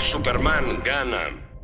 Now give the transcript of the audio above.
Superman gana.